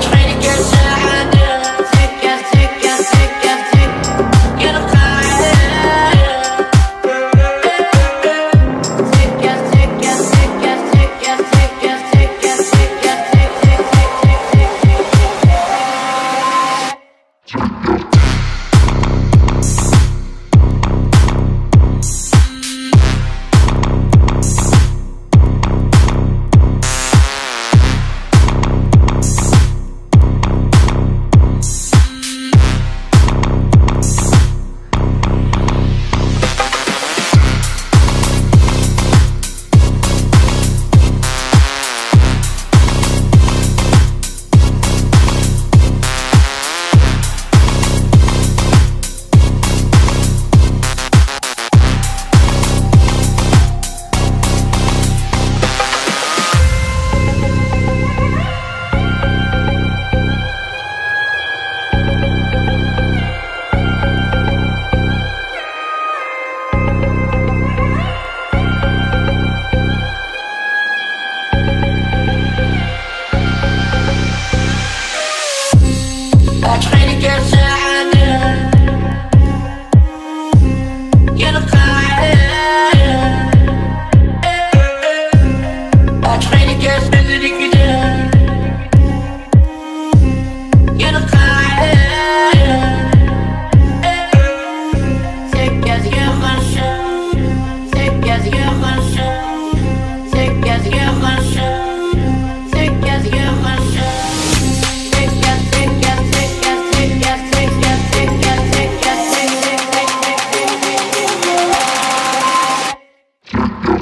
trying Train to get Go.